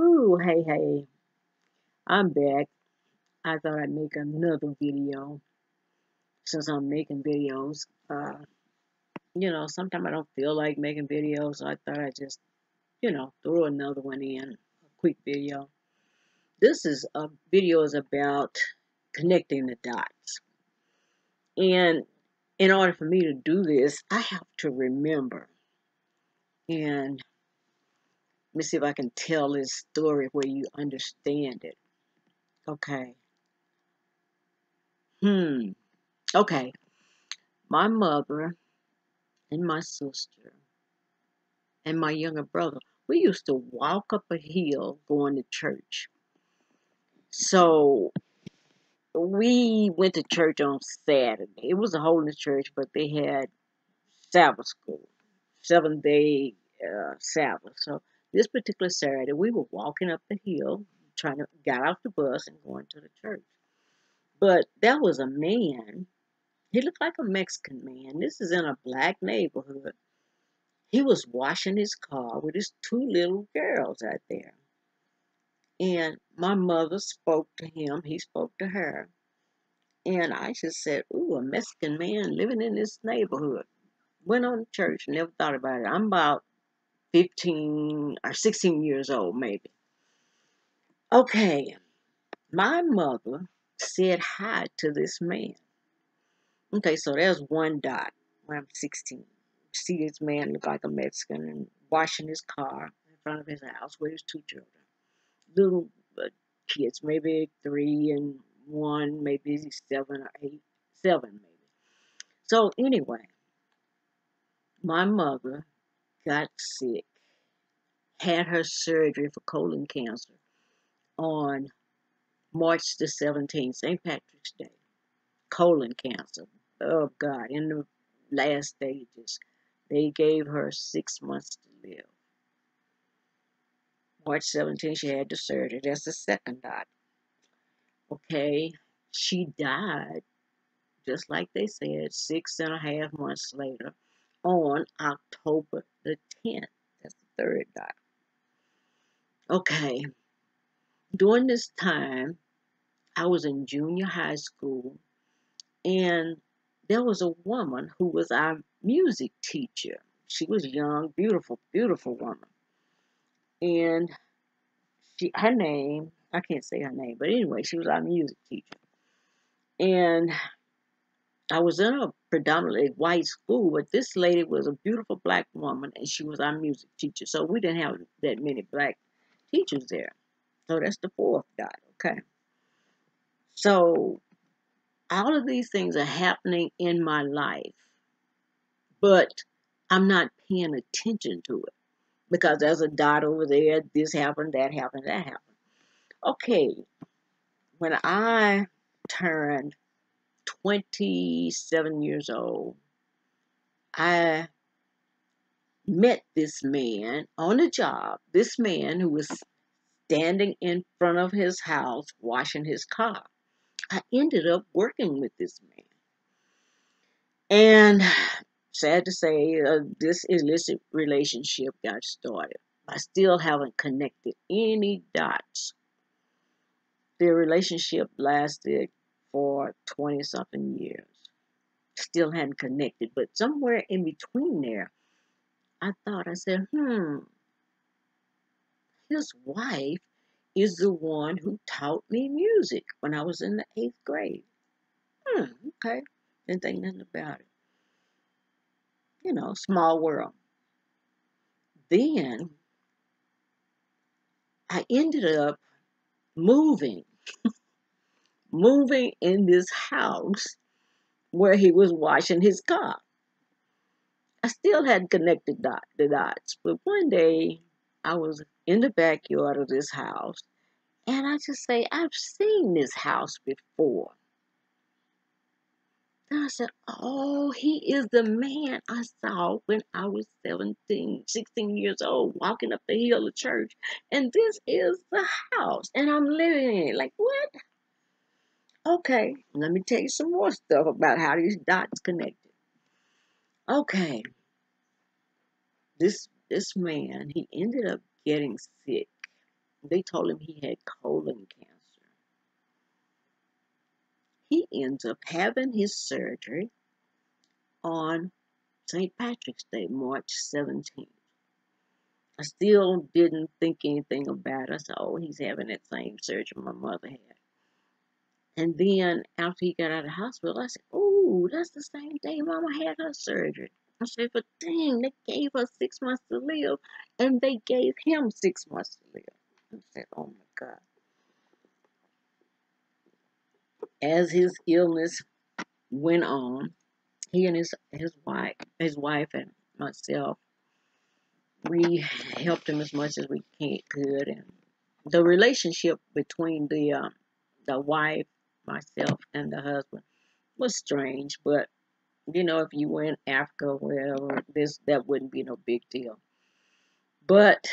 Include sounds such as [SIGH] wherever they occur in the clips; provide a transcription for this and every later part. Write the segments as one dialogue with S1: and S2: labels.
S1: Ooh, hey, hey, I'm back. I thought I'd make another video since I'm making videos. Uh, you know, sometimes I don't feel like making videos, so I thought I'd just, you know, throw another one in, a quick video. This is a video is about connecting the dots. And in order for me to do this, I have to remember. And let me see if I can tell this story where you understand it. Okay. Hmm. Okay. My mother and my sister and my younger brother, we used to walk up a hill going to church. So we went to church on Saturday. It was a holiness church, but they had Sabbath school, seven day uh, Sabbath. So this particular Saturday, we were walking up the hill, trying to get off the bus and going to the church. But there was a man. He looked like a Mexican man. This is in a black neighborhood. He was washing his car with his two little girls out there. And my mother spoke to him. He spoke to her. And I just said, Ooh, a Mexican man living in this neighborhood. Went on to church, never thought about it. I'm about 15 or 16 years old, maybe. Okay, my mother said hi to this man. Okay, so there's one dot when I'm 16. See this man look like a Mexican and washing his car in front of his house with his two children. Little uh, kids, maybe three and one, maybe seven or eight, seven maybe. So anyway, my mother got sick, had her surgery for colon cancer on March the 17th, St. Patrick's Day. Colon cancer. Oh God, in the last stages. They gave her six months to live. March 17th, she had the surgery. That's the second dot. Okay, she died, just like they said, six and a half months later on October the 10th. That's the third dot. Okay, during this time, I was in junior high school, and there was a woman who was our music teacher. She was young, beautiful, beautiful woman. And she her name, I can't say her name, but anyway, she was our music teacher. And I was in a predominantly white school, but this lady was a beautiful black woman and she was our music teacher. So we didn't have that many black teachers there. So that's the fourth dot, okay? So all of these things are happening in my life, but I'm not paying attention to it because there's a dot over there. This happened, that happened, that happened. Okay, when I turned 27 years old, I met this man on a job. This man who was standing in front of his house washing his car. I ended up working with this man. And sad to say, uh, this illicit relationship got started. I still haven't connected any dots. The relationship lasted for 20 something years. Still hadn't connected, but somewhere in between there, I thought, I said, hmm, his wife is the one who taught me music when I was in the eighth grade. Hmm, okay. Didn't think nothing about it. You know, small world. Then I ended up moving, [LAUGHS] moving in this house where he was washing his car. I still hadn't connected dot, the dots, but one day I was in the backyard of this house. And I just say, I've seen this house before. And I said, Oh, he is the man I saw when I was 17, 16 years old, walking up the hill of church. And this is the house. And I'm living in it. Like, what? Okay, let me tell you some more stuff about how these dots connected. Okay. This this man, he ended up getting sick They told him he had colon cancer. He ends up having his surgery on St. Patrick's Day, March 17th. I still didn't think anything about it. I said, oh, he's having that same surgery my mother had. And then after he got out of the hospital, I said, oh, that's the same day mama had her surgery. I said, but dang, they gave her six months to live, and they gave him six months to live. I said, oh my God. As his illness went on, he and his his wife, his wife and myself, we helped him as much as we could, and the relationship between the um, the wife, myself, and the husband was strange. But you know, if you were in Africa wherever, this that wouldn't be no big deal. But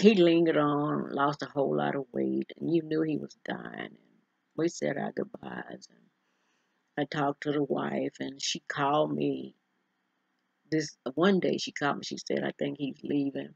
S1: he lingered on, lost a whole lot of weight, and you knew he was dying. And we said our goodbyes. And I talked to the wife, and she called me. This one day, she called me. She said, "I think he's leaving.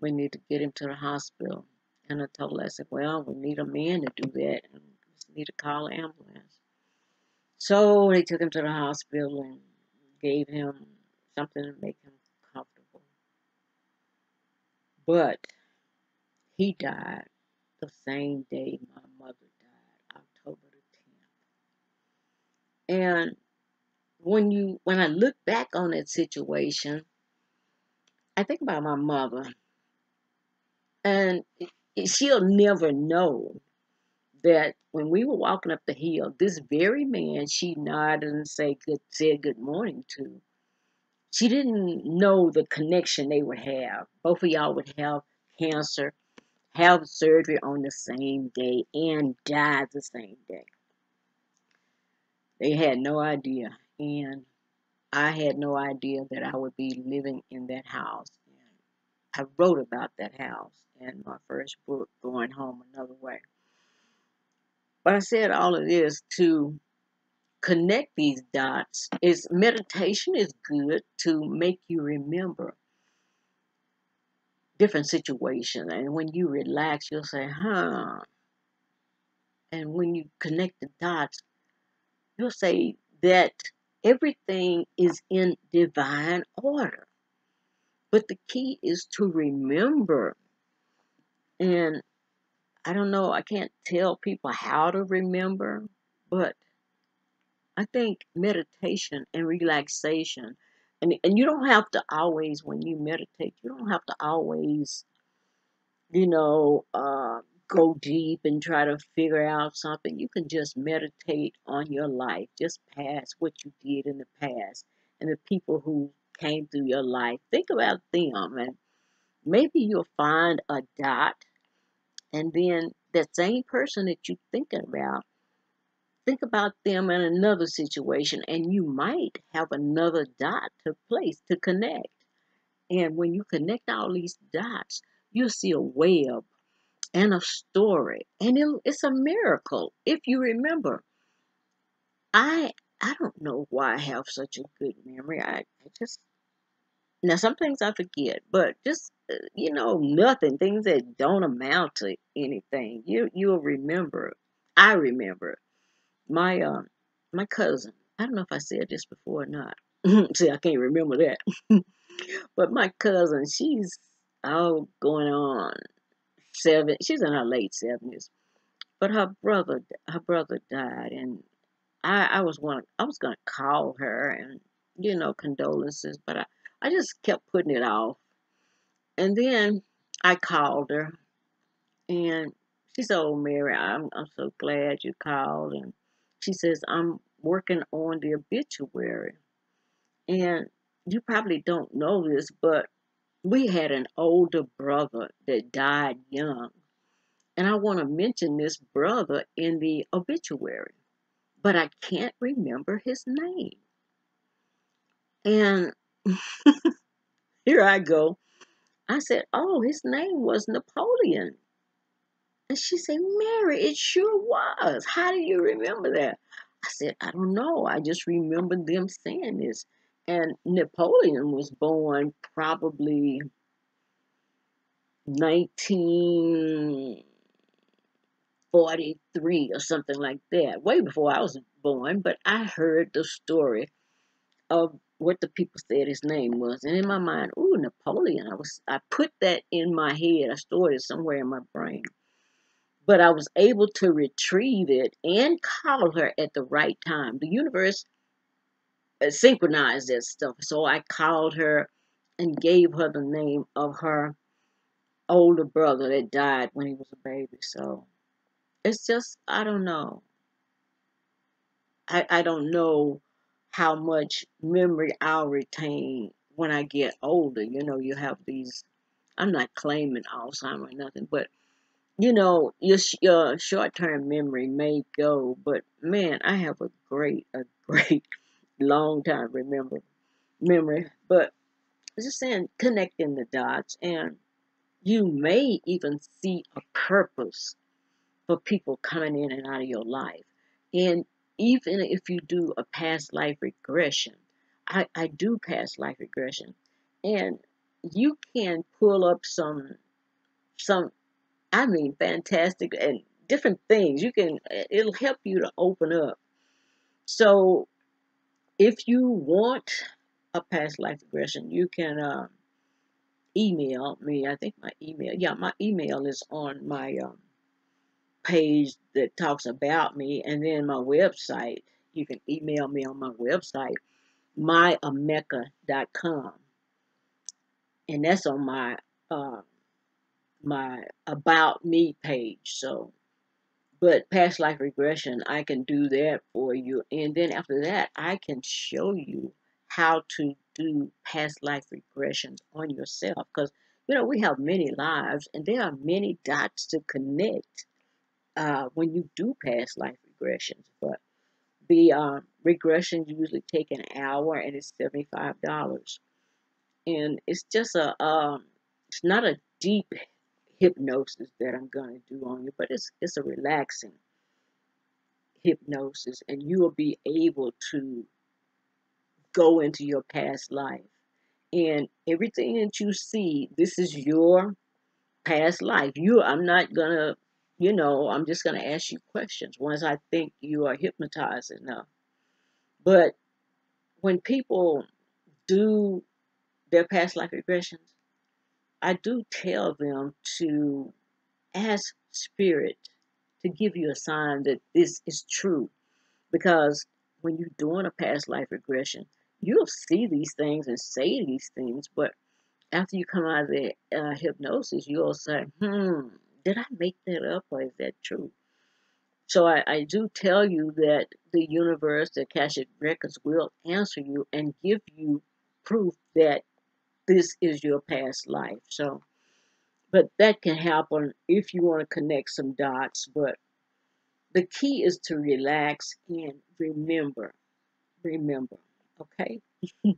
S1: We need to get him to the hospital." And I told her, I said, "Well, we need a man to do that, and need to call an ambulance." So they took him to the hospital and gave him something to make him comfortable. But he died the same day my mother died, October the 10th. And when you when I look back on that situation, I think about my mother. And she'll never know that when we were walking up the hill, this very man she nodded and say good said good morning to, she didn't know the connection they would have. Both of y'all would have cancer, have surgery on the same day, and die the same day. They had no idea, and I had no idea that I would be living in that house. I wrote about that house in my first book, Going Home Another Way. But I said all of this to connect these dots is meditation is good to make you remember different situations and when you relax you'll say huh. And when you connect the dots you'll say that everything is in divine order. But the key is to remember. And i don't know i can't tell people how to remember but I think meditation and relaxation, and, and you don't have to always, when you meditate, you don't have to always, you know, uh, go deep and try to figure out something. You can just meditate on your life, just past what you did in the past and the people who came through your life. Think about them, and maybe you'll find a dot, and then that same person that you're thinking about think about them in another situation and you might have another dot to place to connect. And when you connect all these dots, you'll see a web and a story. And it, it's a miracle. If you remember, I I don't know why I have such a good memory. I, I just now some things I forget, but just uh, you know nothing things that don't amount to anything. You you'll remember. I remember my um my cousin. I don't know if I said this before or not. [LAUGHS] See, I can't remember that. [LAUGHS] but my cousin, she's all going on seven. She's in her late seventies. But her brother, her brother died, and I, I was one. I was gonna call her and you know condolences, but I, I just kept putting it off. And then I called her, and she said, "Oh, Mary, I'm I'm so glad you called." And she says, I'm working on the obituary. And you probably don't know this, but we had an older brother that died young. And I want to mention this brother in the obituary, but I can't remember his name. And [LAUGHS] here I go. I said, Oh, his name was Napoleon. And she said, Mary, it sure was. How do you remember that? I said, I don't know. I just remember them saying this. And Napoleon was born probably 1943 or something like that, way before I was born. But I heard the story of what the people said his name was, and in my mind, ooh, Napoleon. I was I put that in my head. I stored it somewhere in my brain. But I was able to retrieve it and call her at the right time. The universe uh, synchronized that stuff. So I called her and gave her the name of her older brother that died when he was a baby. So it's just, I don't know. I, I don't know how much memory I'll retain when I get older. You know, you have these, I'm not claiming Alzheimer or nothing, but you know, your, your short term memory may go, but man, I have a great, a [LAUGHS] great long time remember memory. But just saying, connecting the dots, and you may even see a purpose for people coming in and out of your life. And even if you do a past life regression, I, I do past life regression, and you can pull up some some I mean fantastic and different things. You can it'll help you to open up. So if you want a past life regression, you can uh, email me. I think my email, yeah, my email is on my um, page that talks about me, and then my website. You can email me on my website, myameka.com, and that's on my uh, my about me page. So but past life regression, I can do that for you. And then after that, I can show you how to do past life regressions on yourself. Because, you know, we have many lives and there are many dots to connect uh, when you do past life regressions. But the uh, regressions usually take an hour and it's $75. And it's just a, um, it's not a deep hypnosis that I'm going to do on you, but it's it's a relaxing hypnosis, and you will be able to go into your past life. And everything that you see, this is your past life. You, I'm not gonna, you know, I'm just gonna ask you questions once I think you are hypnotized enough. But when people do their past life regressions, I do tell them to ask Spirit to give you a sign that this is true. Because when you're doing a past life regression, you'll see these things and say these things, but after you come out of the uh, hypnosis, you'll say, hmm, did I make that up or is that true? So I, I do tell you that the universe, the Akashic Records will answer you and give you proof that this is your past life. So, but that can happen if you want to connect some dots. But the key is to relax and remember. Remember, okay? [LAUGHS] this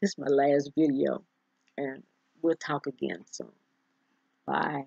S1: is my last video, and we'll talk again soon. Bye.